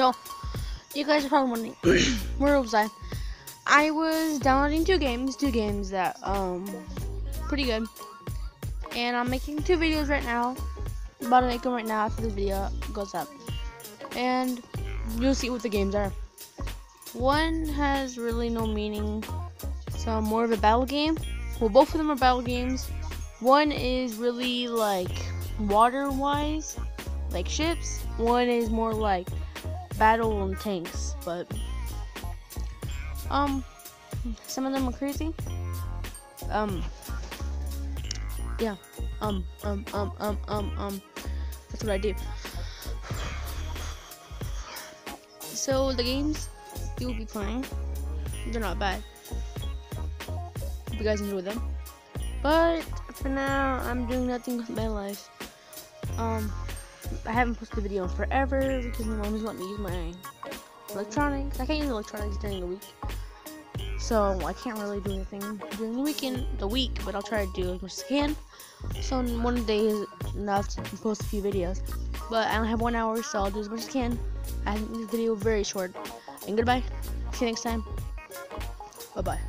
So, you guys are probably wondering, where was I? I was downloading two games, two games that, um, pretty good. And I'm making two videos right now. about to make them right now after this video goes up. And you'll see what the games are. One has really no meaning, so more of a battle game. Well, both of them are battle games. One is really like water-wise, like ships. One is more like battle and tanks, but um, some of them are crazy. Um, yeah, um, um, um, um, um, um. That's what I do. So the games you will be playing, they're not bad. Hope you guys enjoy them. But for now, I'm doing nothing with my life. Um, I haven't posted a video in forever because my mom doesn't let me use my electronics. I can't use electronics during the week. So I can't really do anything during the weekend, the week, but I'll try to do as much as I can. So one day is enough to post a few videos. But I only have one hour, so I'll do as much as I can. I think this video very short. And goodbye. See you next time. Bye bye.